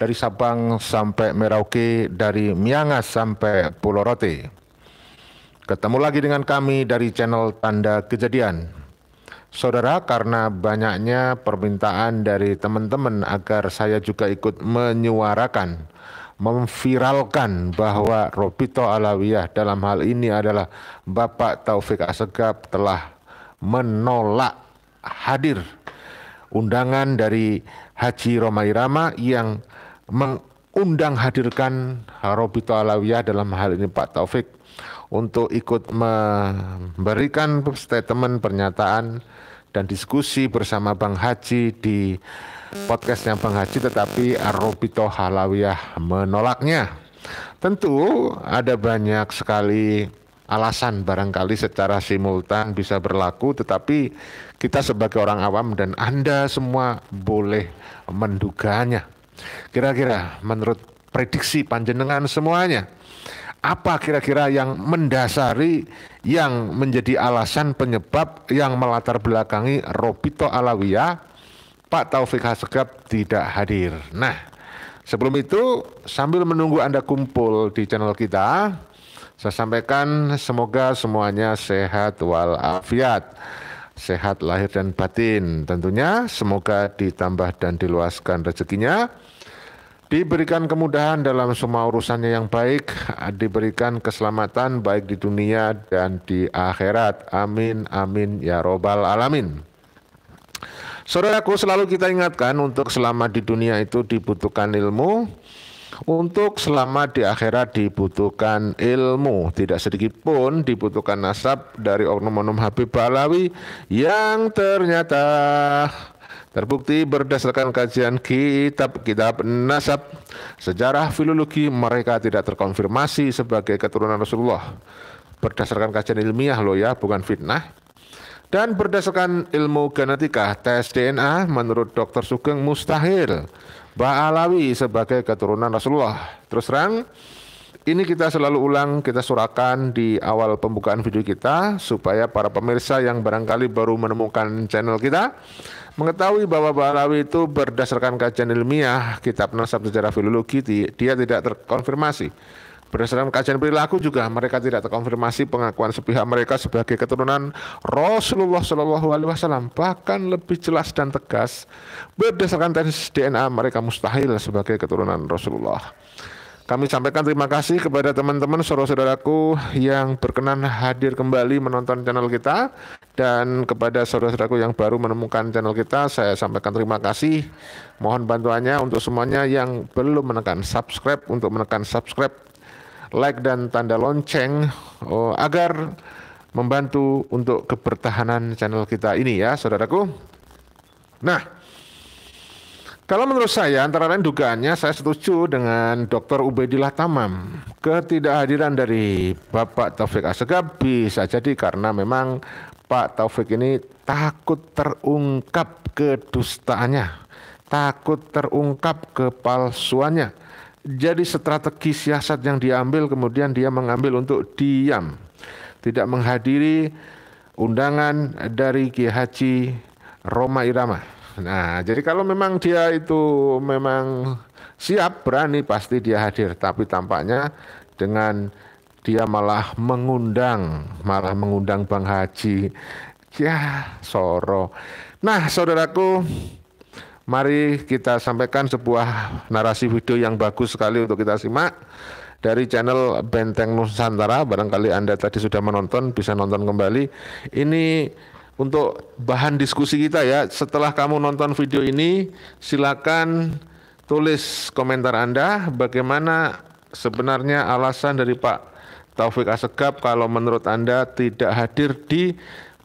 dari Sabang sampai Merauke, dari Miangas sampai Pulau Rote. Ketemu lagi dengan kami dari channel Tanda Kejadian. Saudara, karena banyaknya permintaan dari teman-teman agar saya juga ikut menyuarakan, memviralkan bahwa Robito Alawiyah dalam hal ini adalah Bapak Taufik Asegab telah menolak hadir undangan dari Haji Romai Rama yang mengundang hadirkan Robito Alawiyah dalam hal ini Pak Taufik untuk ikut memberikan statement pernyataan dan diskusi bersama Bang Haji di podcastnya Bang Haji tetapi Robito Halawiyah menolaknya. Tentu ada banyak sekali alasan barangkali secara simultan bisa berlaku tetapi kita sebagai orang awam dan Anda semua boleh menduganya Kira-kira menurut prediksi panjenengan semuanya, apa kira-kira yang mendasari yang menjadi alasan penyebab yang melatar belakangi Robito Alawiyah Pak Taufik Hasegab tidak hadir. Nah, sebelum itu sambil menunggu Anda kumpul di channel kita, saya sampaikan semoga semuanya sehat walafiat. Sehat lahir dan batin tentunya semoga ditambah dan diluaskan rezekinya diberikan kemudahan dalam semua urusannya yang baik, diberikan keselamatan baik di dunia dan di akhirat. Amin, amin, ya robbal alamin. Saudaraku selalu kita ingatkan untuk selama di dunia itu dibutuhkan ilmu, untuk selama di akhirat dibutuhkan ilmu. Tidak sedikit pun dibutuhkan nasab dari oknum-oknum Habib Balawi yang ternyata Terbukti berdasarkan kajian kitab-kitab nasab, sejarah filologi mereka tidak terkonfirmasi sebagai keturunan Rasulullah. Berdasarkan kajian ilmiah loh ya, bukan fitnah. Dan berdasarkan ilmu genetika, tes DNA menurut Dr. Sugeng mustahil Ba'alawi sebagai keturunan Rasulullah. Terus terang, ini kita selalu ulang, kita surakan di awal pembukaan video kita supaya para pemirsa yang barangkali baru menemukan channel kita mengetahui bahwa Balawi itu berdasarkan kajian ilmiah kitab nasab sejarah filologi dia tidak terkonfirmasi. Berdasarkan kajian perilaku juga mereka tidak terkonfirmasi pengakuan sepihak mereka sebagai keturunan Rasulullah Shallallahu Alaihi Wasallam. Bahkan lebih jelas dan tegas berdasarkan tes DNA mereka mustahil sebagai keturunan Rasulullah. Kami sampaikan terima kasih kepada teman-teman saudara-saudaraku yang berkenan hadir kembali menonton channel kita dan kepada saudara-saudaraku yang baru menemukan channel kita saya sampaikan terima kasih. Mohon bantuannya untuk semuanya yang belum menekan subscribe untuk menekan subscribe, like dan tanda lonceng oh, agar membantu untuk kebertahanan channel kita ini ya saudaraku. Nah, kalau menurut saya, antara lain dugaannya saya setuju dengan Dr. Ubedillah Tamam. Ketidakhadiran dari Bapak Taufik Asegab bisa jadi karena memang Pak Taufik ini takut terungkap kedustaannya, takut terungkap kepalsuannya. Jadi strategi siasat yang diambil kemudian dia mengambil untuk diam, tidak menghadiri undangan dari Ki Haji Roma Irama Nah, jadi kalau memang dia itu memang siap berani pasti dia hadir, tapi tampaknya dengan dia malah mengundang, malah mengundang Bang Haji. Ya, soro. Nah, saudaraku, mari kita sampaikan sebuah narasi video yang bagus sekali untuk kita simak dari channel Benteng Nusantara. Barangkali Anda tadi sudah menonton, bisa nonton kembali. Ini untuk bahan diskusi kita ya. Setelah kamu nonton video ini, silakan tulis komentar Anda bagaimana sebenarnya alasan dari Pak Taufik Asegab kalau menurut Anda tidak hadir di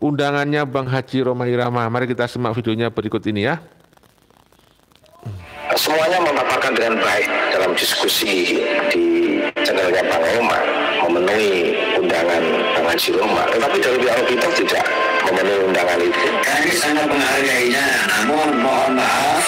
undangannya Bang Haji Roma Irama. Mari kita simak videonya berikut ini ya. Semuanya memaparkan dengan baik dalam diskusi di channelnya Bang Roma memenuhi undangan Bang Haji Roma. Tetapi dari pihak kita tidak memenuhi undangan itu. Kami sangat menghargainya, namun mohon maaf,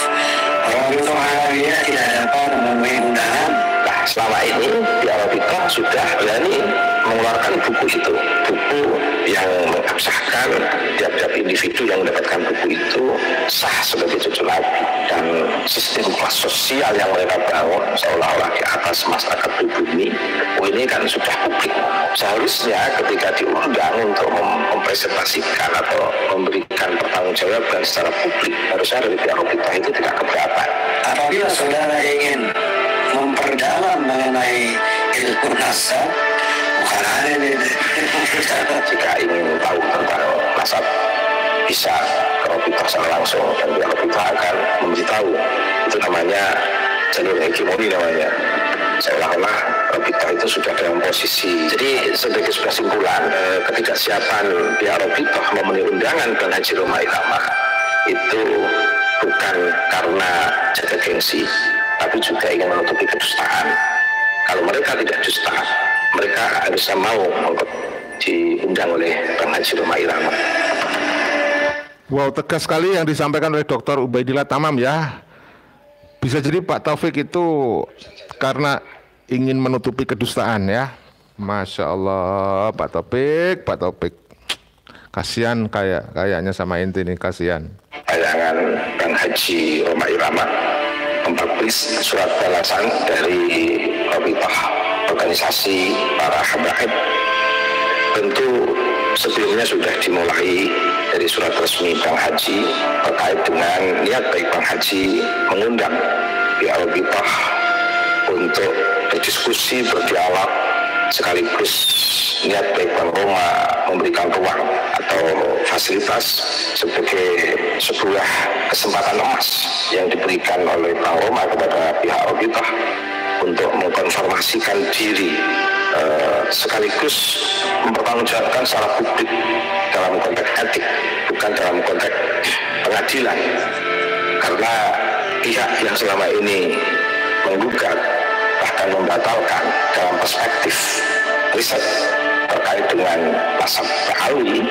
Romo Hararia tidak dapat memenuhi undangan. Selama ini di Arabika sudah berani mengeluarkan buku itu, buku yang mengabsahkan tiap-tiap individu yang mendapatkan buku itu sah sebagai cucu Nabi. Dan sistem kelas sosial yang mereka bangun seolah-olah di atas masyarakat pribumi oh ini kan sudah publik. Seharusnya ketika diundang untuk mem mempresentasikan atau memberikan pertanggungjawaban secara publik harusnya dari pihak itu tidak keberatan. Apabila saudara ingin memperdalam mengenai ilmu nasab bukan ada nih jika ingin tahu tentang nasab bisa ke Robita secara langsung. Dan pihak Robita akan memberitahu. Itu namanya jalur hegemoni namanya. Seolah-olah Robita itu sudah dalam posisi. Jadi sebagai sebuah simpulan eh, ketidaksiapan pihak Robita memenuhi undangan dan Haji Irama itu bukan karena jaga gengsi tapi juga ingin menutupi kedustaan kalau mereka tidak dusta mereka harusnya mau untuk diundang oleh Bang Haji Roma Irama Wow, tegas sekali yang disampaikan oleh Dr. Ubaidillah Tamam ya. Bisa jadi Pak Taufik itu karena ingin menutupi kedustaan ya. Masya Allah, Pak Taufik, Pak Taufik. Kasihan kayak kayaknya sama inti nih, kasihan. Bayangan Bang Haji Roma Irama mempublis surat balasan dari Robitah organisasi para habaib tentu sebelumnya sudah dimulai dari surat resmi Bang Haji terkait dengan niat baik Bang Haji mengundang pihak Robitah untuk berdiskusi, berdialog sekaligus niat baik Bang Roma memberikan ruang atau fasilitas sebagai sebuah kesempatan emas yang diberikan oleh Bang Roma kepada pihak Robitah untuk mengkonformasikan diri eh, sekaligus mempertanggungjawabkan secara publik dalam konteks etik bukan dalam konteks pengadilan. Karena pihak yang selama ini menggugat bahkan membatalkan dalam perspektif riset terkait dengan nasab Ba'awi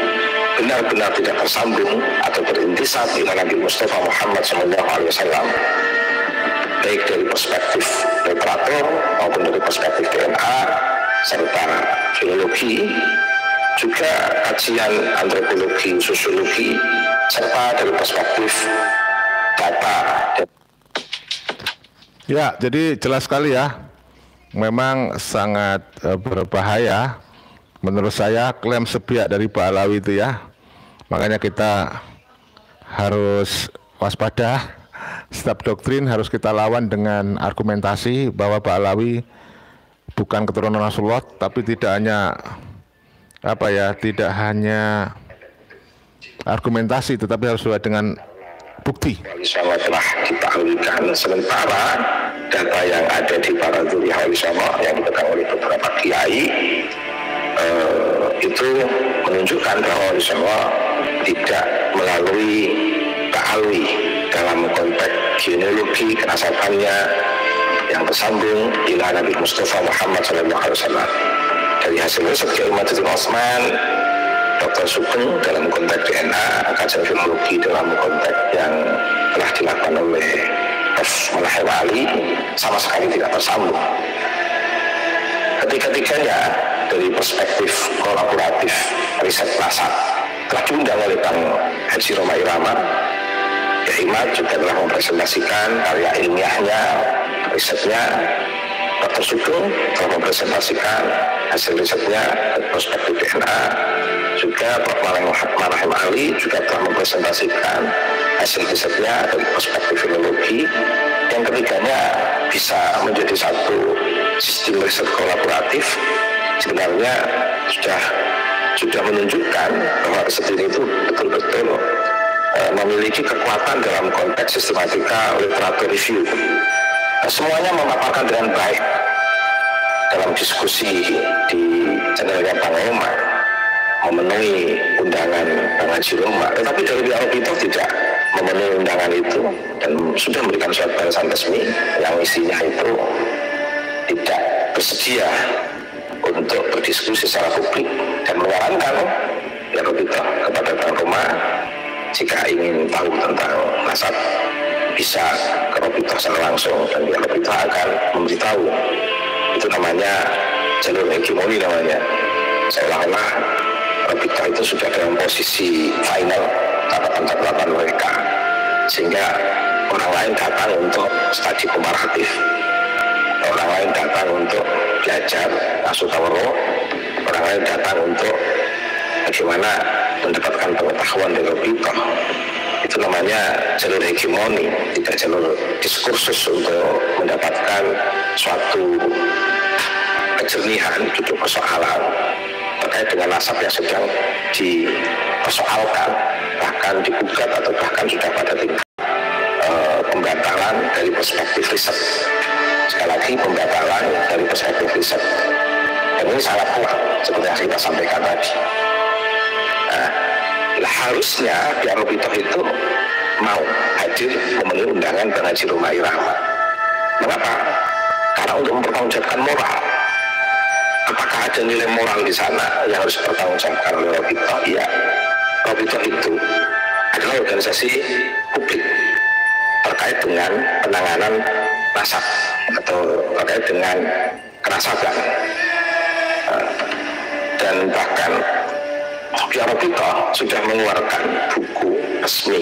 benar-benar tidak tersambung atau berintisab dengan Nabi Mustafa Muhammad SAW baik dari perspektif literatur maupun dari perspektif DNA serta filologi juga kajian antropologi, sosiologi serta dari perspektif data Ya, jadi jelas sekali ya. Memang sangat eh, berbahaya menurut saya klaim sebiak dari Pak Alawi itu ya. Makanya kita harus waspada. Setiap doktrin harus kita lawan dengan argumentasi bahwa Pak Alawi bukan keturunan Rasulullah, tapi tidak hanya apa ya, tidak hanya argumentasi, tetapi harus sesuai dengan bukti. Insya Allah telah kita alihkan sementara data yang ada di para duri Sama yang dipegang oleh beberapa kiai eh, itu menunjukkan bahwa Allah tidak melalui ta'alwi dalam konteks genealogi kenasabannya yang tersambung ila Nabi Mustafa Muhammad SAW dari hasil riset Kiai Majuddin Osman Dr. Sugeng dalam konteks DNA, kajian filologi dalam konteks yang telah dilakukan oleh Prof. Malahir Ali sama sekali tidak tersambung. Ketiga-tiganya dari perspektif kolaboratif riset pasar telah diundang oleh Bang Haji Roma Irama Imat juga telah mempresentasikan karya ilmiahnya, risetnya, Dr. Sugeng telah mempresentasikan hasil risetnya perspektif DNA juga Prof. Marahim Ali juga telah mempresentasikan hasil risetnya dari perspektif filologi yang ketiganya bisa menjadi satu sistem riset kolaboratif sebenarnya sudah sudah menunjukkan bahwa riset ini itu betul-betul uh, memiliki kekuatan dalam konteks sistematika literatur review. Nah, semuanya memaparkan dengan baik dalam diskusi di channelnya Bang Umar memenuhi undangan Bang Haji Roma. Tetapi dari pihak kita tidak memenuhi undangan itu dan sudah memberikan surat balasan resmi yang isinya itu tidak bersedia untuk berdiskusi secara publik dan menyarankan kita kepada Bang Roma jika ingin tahu tentang nasab bisa ke Robita secara langsung dan pihak Robita akan memberitahu. Itu namanya jalur hegemoni namanya. Seolah-olah Robita itu sudah dalam posisi final catatan-catatan mereka sehingga orang lain datang untuk studi komparatif. Orang lain datang untuk belajar Asutawaro orang lain datang untuk bagaimana mendapatkan pengetahuan dari Robita itu namanya jalur hegemoni tidak jalur diskursus untuk mendapatkan suatu kejernihan duduk persoalan terkait dengan nasab yang sedang dipersoalkan bahkan digugat atau bahkan sudah pada tingkat uh, pembatalan dari perspektif riset. Sekali lagi pembatalan dari perspektif riset. Dan ini sangat kuat seperti yang kita sampaikan tadi. Nah, lah harusnya biar Robito itu mau hadir memenuhi undangan Bang Haji Rumah Irama mengapa? karena untuk mempertanggungjawabkan moral apakah ada nilai moral di sana yang harus dipertanggungjawabkan oleh Robito? Iya, Robito itu adalah organisasi publik terkait dengan penanganan nasab atau terkait dengan kenasaban eh, dan bahkan Pihak Robito sudah mengeluarkan buku resmi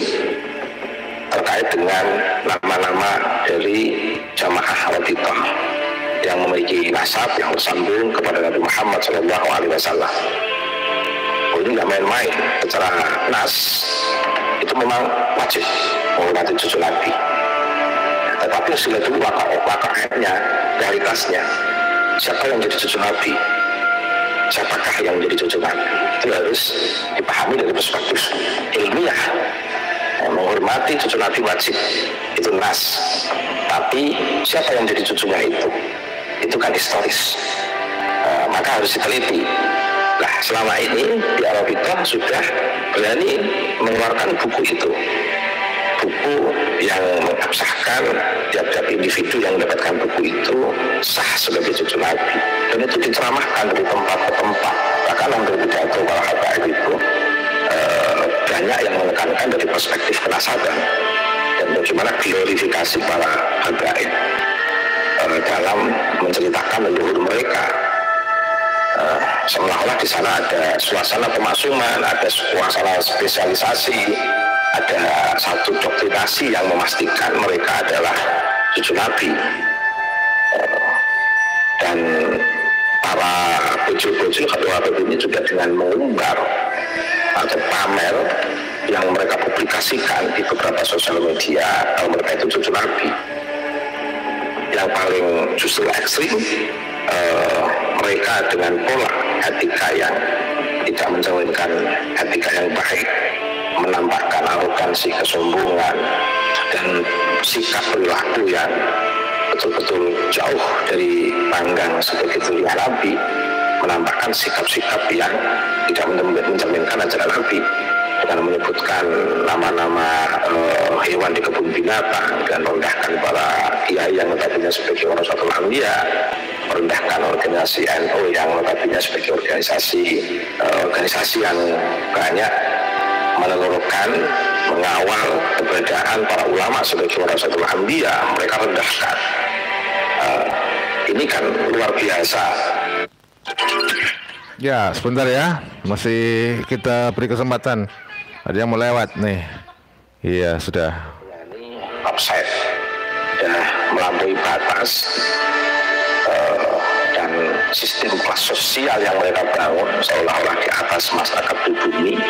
terkait dengan nama-nama dari jamaah Robito yang memiliki nasab yang bersambung kepada Nabi Muhammad Shallallahu Alaihi Wasallam. Oh, ini nggak main-main secara nas itu memang wajib menghormati cucu Nabi. Tetapi sudah dulu wakak wakaknya, realitasnya siapa yang jadi cucu Nabi, siapakah yang jadi cucu Nabi? Itu harus dipahami dari perspektif ilmiah. Menghormati cucu Nabi wajib itu nas. Tapi siapa yang jadi cucunya itu itu kan historis. Uh, maka harus diteliti. Nah selama ini di Arabika sudah berani mengeluarkan buku itu. Buku yang mengabsahkan tiap-tiap individu yang mendapatkan buku itu sah sebagai cucu Nabi. Dan itu diceramahkan dari tempat ke tempat. Bahkan hampir pidato para habaib itu uh, banyak yang menekankan dari perspektif penasaban dan bagaimana glorifikasi para habaib dalam menceritakan leluhur mereka uh, seolah-olah di sana ada suasana pemasuman, ada suasana spesialisasi, ada satu doktrinasi yang memastikan mereka adalah cucu Nabi. Uh, dan para bocil-bocil ketua ini juga dengan mengumbar atau pamer yang mereka publikasikan di beberapa sosial media kalau mereka itu cucu Nabi yang paling justru ekstrim uh, mereka dengan pola etika yang tidak mencerminkan etika yang baik menampakkan arogansi kesombongan dan sikap perilaku yang betul-betul jauh dari panggang sebagai tulisan Nabi menampakkan sikap-sikap yang tidak mencerminkan ajaran Nabi dengan menyebutkan nama-nama uh, hewan di kebun binatang dan merendahkan para kiai yang notabene sebagai orang satu Anbiya merendahkan organisasi NU yang notabene sebagai organisasi uh, organisasi yang banyak menelurkan mengawal keberadaan para ulama sebagai orang satu Anbiya mereka rendahkan uh, ini kan luar biasa Ya, sebentar ya. Masih kita beri kesempatan. Ada yang mau lewat nih. Iya, sudah. Ini offside. Sudah melampaui batas uh, dan sistem kelas sosial yang mereka bangun seolah-olah di atas masyarakat pribumi.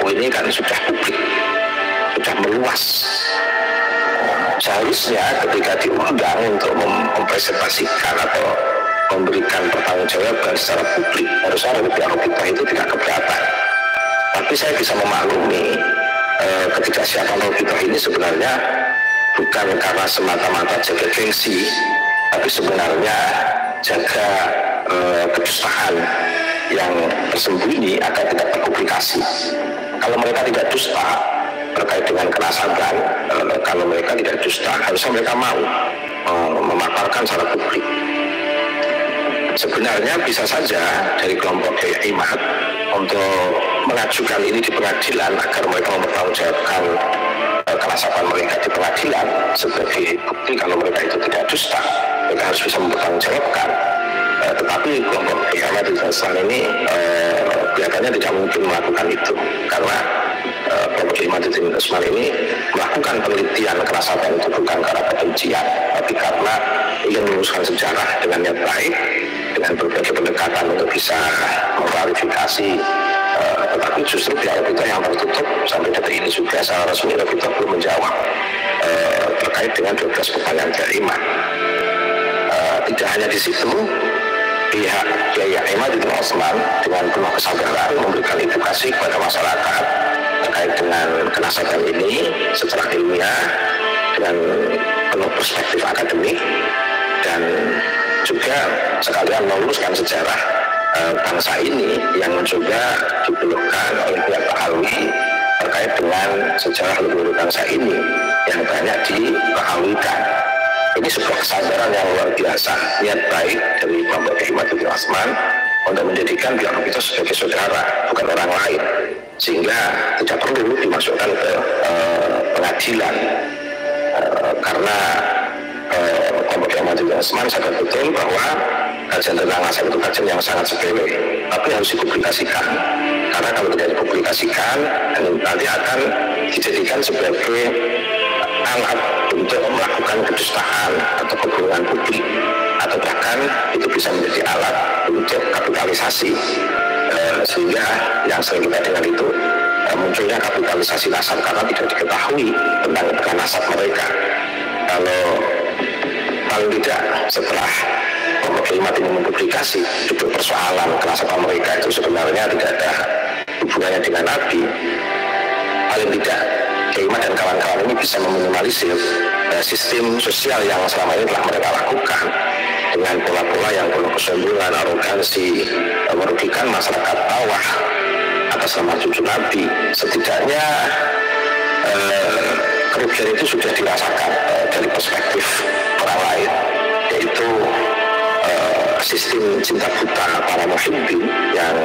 Oh ini kan sudah publik, sudah meluas. Seharusnya ketika diundang untuk mem mempresentasikan atau memberikan pertanggungjawaban secara publik harusnya pihak kita itu tidak keberatan tapi saya bisa memaklumi eh, ketika siapa kita ini sebenarnya bukan karena semata-mata jaga gengsi tapi sebenarnya jaga eh, kedustaan yang tersembunyi agar tidak terpublikasi. Kalau mereka tidak dusta terkait dengan kenasaban eh, kalau mereka tidak dusta harusnya mereka mau eh, memaparkan secara publik. Sebenarnya bisa saja dari kelompok Kiai Imat untuk mengajukan ini di pengadilan agar mereka mempertanggungjawabkan uh, kelasapan mereka di pengadilan sebagai bukti kalau mereka itu tidak dusta. Mereka harus bisa mempertanggungjawabkan. Uh, tetapi kelompok Ahmad Islam ini uh, kelihatannya tidak mungkin melakukan itu. Karena uh, kelompok Imaduddin Usman ini melakukan penelitian kerasaban itu bukan karena kebencian tapi karena ingin meluruskan sejarah dengan niat baik dengan berbagai pendekatan untuk bisa mengklarifikasi tetapi justru pihak kita yang tertutup sampai detik ini juga secara resmi kita belum menjawab uh, terkait dengan 12 pertanyaan dari iman uh, tidak hanya di situ pihak Kiai Ahmad bin Osman dengan penuh kesadaran memberikan edukasi kepada masyarakat terkait dengan kenasaban ini secara ilmiah dengan penuh perspektif akademik dan juga sekalian meluruskan sejarah e, bangsa ini yang juga dibelokkan oleh pihak Pak Alwi terkait dengan sejarah leluhur bangsa ini yang banyak dipahawikan ini sebuah kesadaran yang luar biasa, niat baik dari Bapak Himatul Asman untuk menjadikan pihak kita sebagai saudara, bukan orang lain. Sehingga tidak perlu dimasukkan ke uh, pengadilan. Uh, karena uh, kelompok Himatul Asman sadar betul bahwa kajian tentang asal itu kajian yang sangat sepele, tapi harus dipublikasikan. Karena kalau tidak dipublikasikan, nanti akan dijadikan sebagai alat untuk melakukan kedustaan atau kebohongan publik. Atau bahkan itu bisa menjadi alat untuk kapitalisasi. Eh, sehingga yang sering kita dengar itu eh, munculnya kapitalisasi nasab karena tidak diketahui tentang nasab mereka. Kalau paling tidak setelah kalimat ini mempublikasi itu persoalan kenasaban mereka itu sebenarnya tidak ada hubungannya dengan Nabi paling tidak Keima dan kawan-kawan ini bisa meminimalisir uh, sistem sosial yang selama ini telah mereka lakukan dengan pola-pola yang penuh kesombongan, arogansi, uh, merugikan masyarakat bawah atas nama cucu Nabi. Setidaknya uh, kerugian itu sudah dirasakan uh, dari perspektif orang lain, yaitu sistem cinta buta para muhibbin yang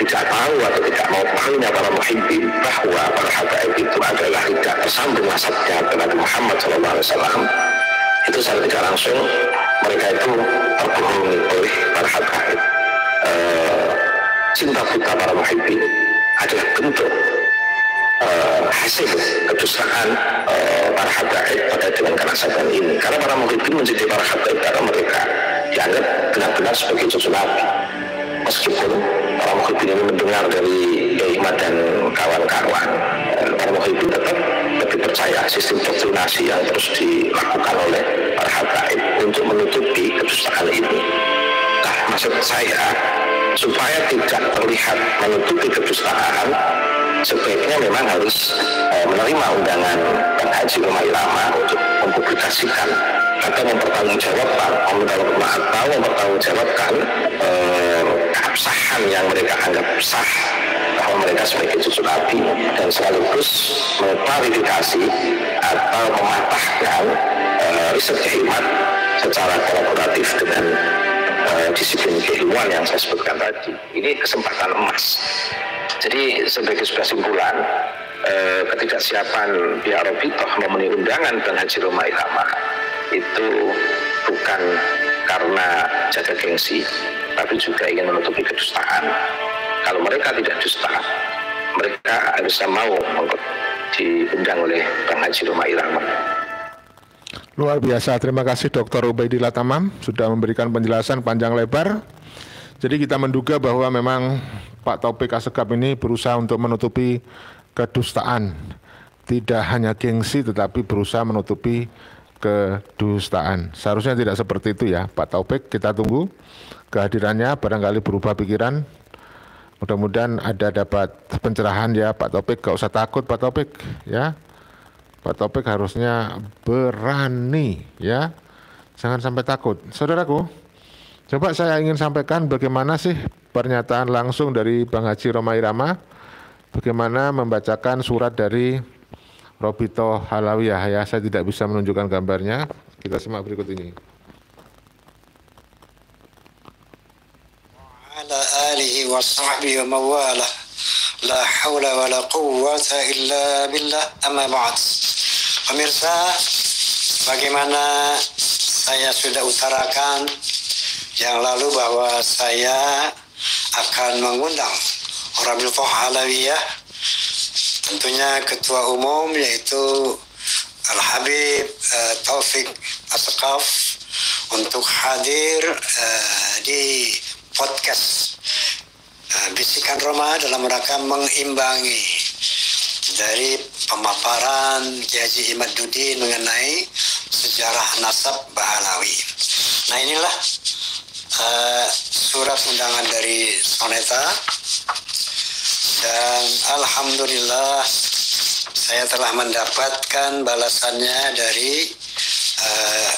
tidak tahu atau tidak mau tahunya para muhibbin bahwa para habaib itu adalah tidak tersambung nasabnya Nabi Muhammad SAW itu secara tidak langsung mereka itu terbohongi oleh para habaib e, cinta buta para muhibbin adalah bentuk e, hasil kedustaan e, para habaib pada dengan kenasaban ini. Karena para muhibbin menjadi para habaib karena mereka dianggap benar-benar sebagai cucu Nabi. Meskipun para muhibin ini mendengar dari Iman dan kawan-kawan, eh, para muhibin tetap lebih percaya sistem doktrinasi yang terus dilakukan oleh para habaib untuk menutupi kedustaan ini. Nah, maksud saya supaya tidak terlihat menutupi kedustaan, sebaiknya memang harus eh, menerima undangan Bang Haji Rumah Irama untuk mempublikasikan atau mempertanggungjawabkan atau mempertanggungjawabkan eh, keabsahan yang mereka anggap sah bahwa mereka sebagai cucu Nabi dan sekaligus mengklarifikasi atau mematahkan eh, riset kehimat secara kolaboratif dengan eh, disiplin keilmuan yang saya sebutkan tadi. Ini kesempatan emas. Jadi sebagai sebuah simpulan, eh, ketidaksiapan pihak Robitoh memenuhi undangan dan Haji Roma itu bukan karena jaga gengsi, tapi juga ingin menutupi kedustaan. Kalau mereka tidak dusta, mereka harusnya mau diundang oleh Bang Haji Roma Irama. Luar biasa, terima kasih Dr. Ubaidillah Tamam sudah memberikan penjelasan panjang lebar. Jadi kita menduga bahwa memang Pak Taufik Asegaf ini berusaha untuk menutupi kedustaan. Tidak hanya gengsi tetapi berusaha menutupi kedustaan. Seharusnya tidak seperti itu ya Pak Taufik, kita tunggu kehadirannya barangkali berubah pikiran. Mudah-mudahan ada dapat pencerahan ya Pak Taufik, gak usah takut Pak Taufik ya. Pak Taufik harusnya berani ya. Jangan sampai takut. Saudaraku, coba saya ingin sampaikan bagaimana sih pernyataan langsung dari Bang Haji Roma Irama bagaimana membacakan surat dari Robito Halawiyah. Ya saya tidak bisa menunjukkan gambarnya. Kita simak berikut ini. Ala alihi wa sahbihi wa la hawla wa la quwwata illa billah. Amma ba'd. Pemirsa bagaimana saya sudah utarakan yang lalu bahwa saya akan mengundang Rabil Halawiyah tentunya ketua umum yaitu Al-Habib uh, Taufik Asqaf untuk hadir uh, di podcast uh, Bisikan Roma dalam rangka mengimbangi dari pemaparan Kiai Imaduddin mengenai sejarah nasab Bahalawi. Nah inilah uh, surat undangan dari Soneta dan Alhamdulillah saya telah mendapatkan balasannya dari uh,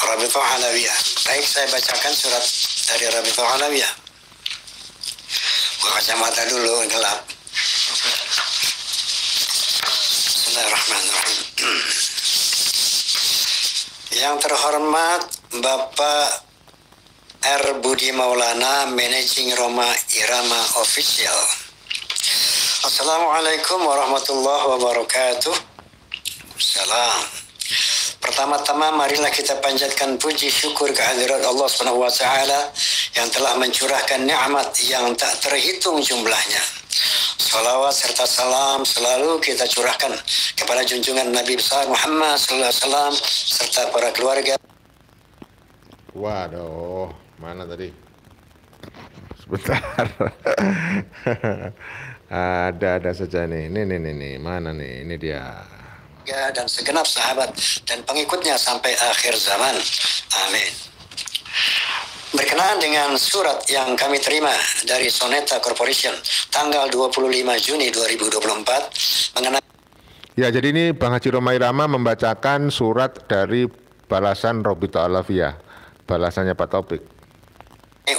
Rabithah Alawiyah. Baik, saya bacakan surat dari Rabithah Alawiyah. Buka kacamata dulu, gelap. Bismillahirrahmanirrahim. Yang terhormat Bapak R. Budi Maulana, Managing Roma Irama Official. Assalamualaikum warahmatullahi wabarakatuh. Salam. Pertama-tama marilah kita panjatkan puji syukur kehadirat Allah Subhanahu wa taala yang telah mencurahkan nikmat yang tak terhitung jumlahnya. Salawat serta salam selalu kita curahkan kepada junjungan Nabi besar Muhammad wasallam serta para keluarga. Waduh, mana tadi? Sebentar. Ada ada saja nih. Ini nih nih nih. Mana nih? Ini dia. Ya, dan segenap sahabat dan pengikutnya sampai akhir zaman. Amin. Berkenaan dengan surat yang kami terima dari Soneta Corporation tanggal 25 Juni 2024 mengenai Ya, jadi ini Bang Haji Romai Rama membacakan surat dari balasan Robito Alafia, balasannya Pak Topik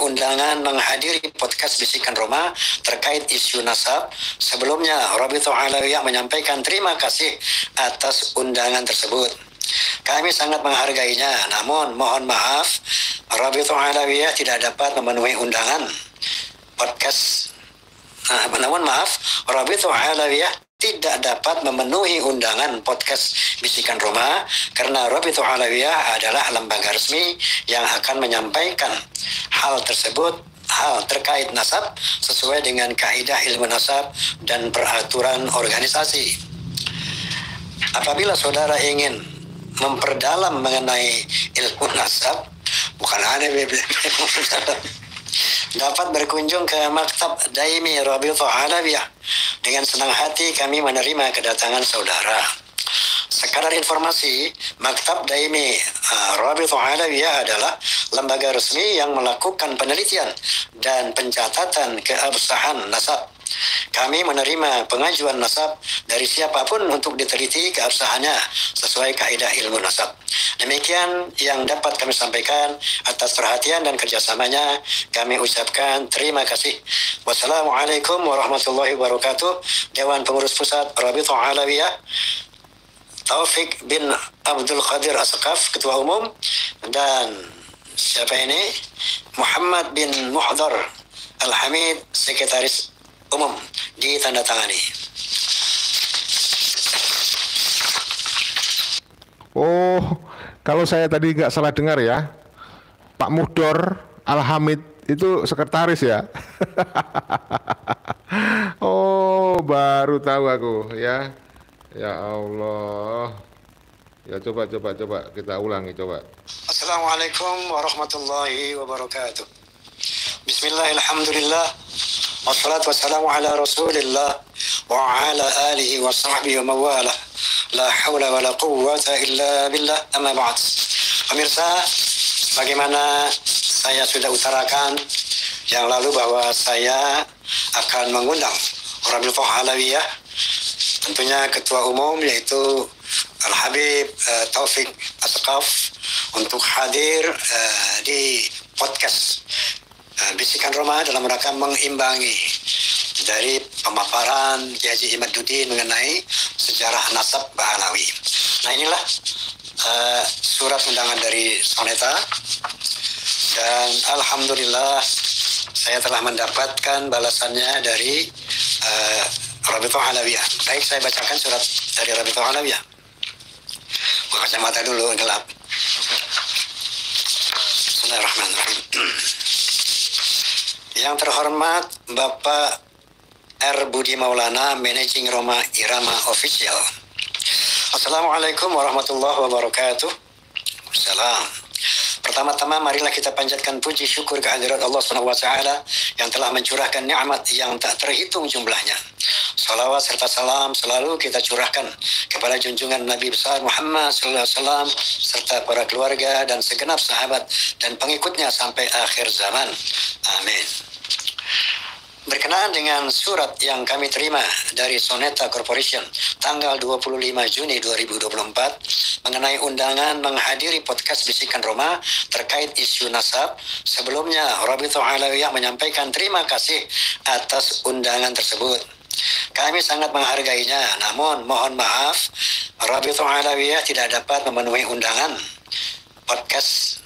undangan menghadiri podcast Bisikan Roma terkait isu nasab. Sebelumnya, Robito Alawiyah menyampaikan terima kasih atas undangan tersebut. Kami sangat menghargainya, namun mohon maaf, Robito Alawiyah tidak dapat memenuhi undangan podcast. Nah, namun maaf, Robito Alawiyah tidak dapat memenuhi undangan podcast Bisikan Roma karena Robitul Alawiyah adalah lembaga resmi yang akan menyampaikan hal tersebut hal terkait nasab sesuai dengan kaidah ilmu nasab dan peraturan organisasi. Apabila saudara ingin memperdalam mengenai ilmu nasab, bukan aneh dapat berkunjung ke Maktab Daimi Rabitul Alawiyah. Dengan senang hati kami menerima kedatangan saudara. Sekadar informasi, Maktab Daimi uh, Rabitul Alawiyah adalah lembaga resmi yang melakukan penelitian dan pencatatan keabsahan nasab kami menerima pengajuan nasab dari siapa pun untuk diteliti keabsahannya sesuai kaidah ilmu nasab. Demikian yang dapat kami sampaikan atas perhatian dan kerjasamanya. Kami ucapkan terima kasih. Wassalamualaikum warahmatullahi wabarakatuh. Dewan Pengurus Pusat Rabithah Alawiyah. Taufik bin Abdul Qadir Asqaf, Ketua Umum, dan siapa ini? Muhammad bin Muhdar Al-Hamid, Sekretaris umum ditandatangani. Oh, kalau saya tadi nggak salah dengar ya, Pak Muhdor Alhamid itu sekretaris ya. oh, baru tahu aku ya. Ya Allah. Ya coba coba coba kita ulangi coba. Assalamualaikum warahmatullahi wabarakatuh. Bismillahirrahmanirrahim. والصلاة والسلام على رسول الله وعلى آله وصحبه ومواله لا حول ولا قوة إلا بالله أما بعد Pemirsa, bagaimana saya sudah utarakan yang lalu bahwa saya akan mengundang Rabil Alawiyah tentunya ketua umum yaitu Al-Habib uh, Taufik Asqaf untuk hadir uh, di podcast Eh, bisikan Roma dalam rangka mengimbangi dari pemaparan Kiai Imaduddin mengenai sejarah nasab Bahalawi. Nah inilah uh, surat undangan dari Soneta dan Alhamdulillah saya telah mendapatkan balasannya dari uh, Rabithah Alawiyah. Baik, saya bacakan surat dari Rabithah Alawiyah. Buka kacamata dulu, gelap. Bismillahirrahmanirrahim. Yang terhormat Bapak R. Budi Maulana, Managing Roma Irama Official. Assalamualaikum warahmatullahi wabarakatuh. Salam. Pertama-tama marilah kita panjatkan puji syukur kehadirat Allah SWT yang telah mencurahkan nikmat yang tak terhitung jumlahnya. Salawat serta salam selalu kita curahkan kepada junjungan Nabi besar Muhammad SAW serta para keluarga dan segenap sahabat dan pengikutnya sampai akhir zaman. Amin. Berkenaan dengan surat yang kami terima dari Soneta Corporation tanggal 25 Juni 2024 mengenai undangan menghadiri podcast Bisikan Roma terkait isu nasab, sebelumnya Rabito Alawiyah menyampaikan terima kasih atas undangan tersebut. Kami sangat menghargainya, namun mohon maaf, Rabito Alawiyah tidak dapat memenuhi undangan podcast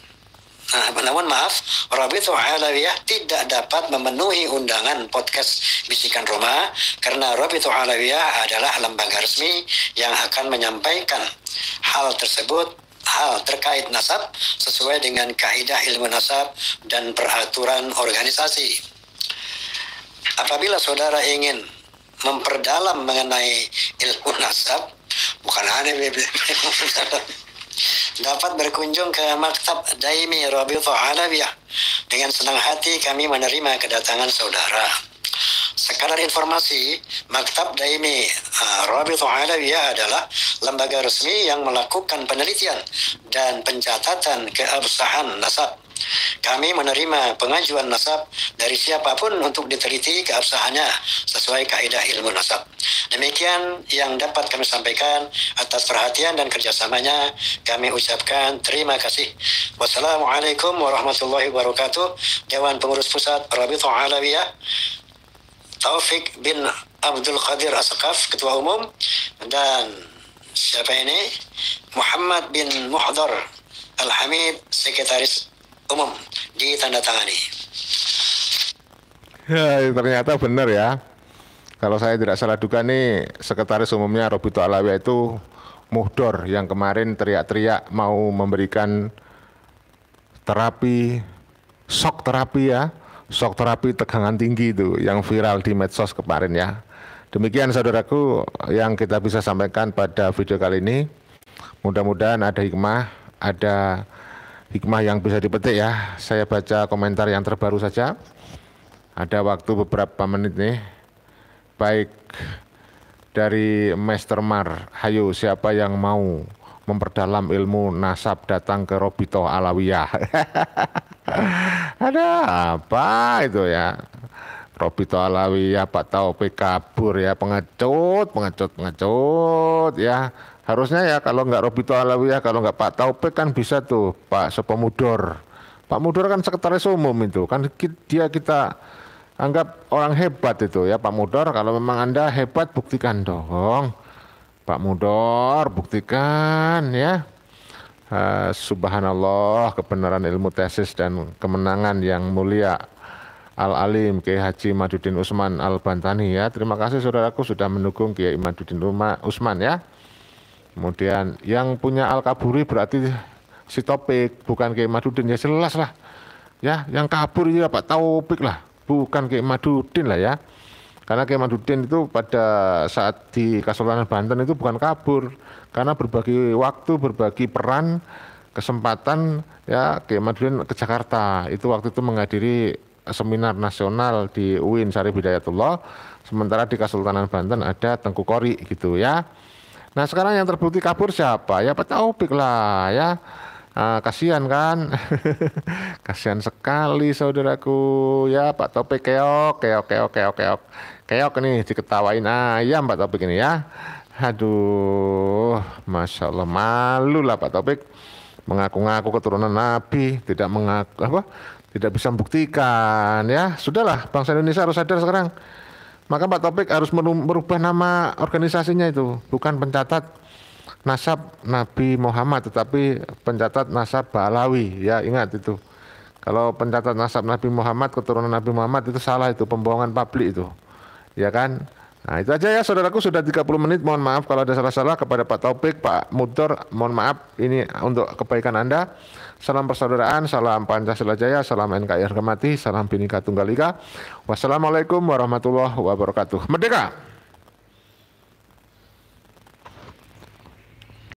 Nah, namun maaf, Rabitu Alawiyah tidak dapat memenuhi undangan podcast Bisikan Roma karena Rabitu Alawiyah adalah lembaga resmi yang akan menyampaikan hal tersebut hal terkait nasab sesuai dengan kaidah ilmu nasab dan peraturan organisasi. Apabila saudara ingin memperdalam mengenai ilmu nasab, bukan hanya dapat berkunjung ke Maktab Daimi Rabithah Alawiyah. Dengan senang hati kami menerima kedatangan saudara. Sekadar informasi, Maktab Daimi uh, Alawiyah adalah lembaga resmi yang melakukan penelitian dan pencatatan keabsahan nasab kami menerima pengajuan nasab dari siapa pun untuk diteliti keabsahannya sesuai kaidah ilmu nasab. Demikian yang dapat kami sampaikan atas perhatian dan kerjasamanya. Kami ucapkan terima kasih. Wassalamualaikum warahmatullahi wabarakatuh. Dewan Pengurus Pusat Rabithah Alawiyah. Taufik bin Abdul Qadir Asqaf, Ketua Umum. Dan siapa ini? Muhammad bin Muhdar Al-Hamid, Sekretaris umum ditandatangani. Ya, ternyata benar ya. Kalau saya tidak salah duga nih sekretaris umumnya Robito Alawi itu Muhdor yang kemarin teriak-teriak mau memberikan terapi shock terapi ya shock terapi tegangan tinggi itu yang viral di medsos kemarin ya demikian saudaraku yang kita bisa sampaikan pada video kali ini mudah-mudahan ada hikmah ada hikmah yang bisa dipetik ya. Saya baca komentar yang terbaru saja. Ada waktu beberapa menit nih. Baik dari Master Mar, hayo siapa yang mau memperdalam ilmu nasab datang ke Robito Alawiyah. Ada apa itu ya? Robito Alawiyah Pak Taufik kabur ya pengecut, pengecut, pengecut ya harusnya ya kalau nggak Robito Alawiyah kalau nggak Pak Taufik kan bisa tuh Pak Sepomudor Pak Mudor kan sekretaris umum itu kan dia kita anggap orang hebat itu ya Pak Mudor. Kalau memang anda hebat buktikan dong. Pak Mudor buktikan ya. Uh, Subhanallah kebenaran ilmu tesis dan kemenangan yang mulia Al Alim Kiai Haji Madudin Usman Al Bantani ya. Terima kasih saudaraku sudah mendukung Kiai Madudin Usman ya Kemudian yang punya Al-Kaburi berarti si Topik, bukan Kiai Madudin ya jelas lah. Ya, yang kabur ya Pak Taufik lah, bukan Kiai Madudin lah ya. Karena Kiai Madudin itu pada saat di Kesultanan Banten itu bukan kabur, karena berbagi waktu, berbagi peran, kesempatan ya Kiai Madudin ke Jakarta. Itu waktu itu menghadiri seminar nasional di UIN Sari Bidayatullah. Sementara di Kesultanan Banten ada Tengku Kori gitu ya. Nah sekarang yang terbukti kabur siapa? Ya Pak Taufik lah ya. Nah, kasihan kan, kasihan sekali saudaraku ya Pak Taufik keok, keok, keok, keok, keok, keok nih diketawain ayam Pak Taufik ini ya. Aduh, masya Allah malu lah Pak Taufik mengaku-ngaku keturunan Nabi, tidak mengaku apa, tidak bisa membuktikan ya. Sudahlah, bangsa Indonesia harus sadar sekarang maka Pak Topik harus merubah nama organisasinya itu, bukan pencatat nasab Nabi Muhammad, tetapi pencatat nasab Balawi. Ya ingat itu. Kalau pencatat nasab Nabi Muhammad, keturunan Nabi Muhammad itu salah itu, pembohongan publik itu. Ya kan? Nah itu aja ya saudaraku sudah 30 menit mohon maaf kalau ada salah-salah kepada Pak Taufik, Pak Mudor mohon maaf ini untuk kebaikan Anda. Salam persaudaraan, salam Pancasila Jaya, salam NKRI mati, salam Bhinneka Tunggal Ika. Wassalamualaikum warahmatullahi wabarakatuh. Merdeka!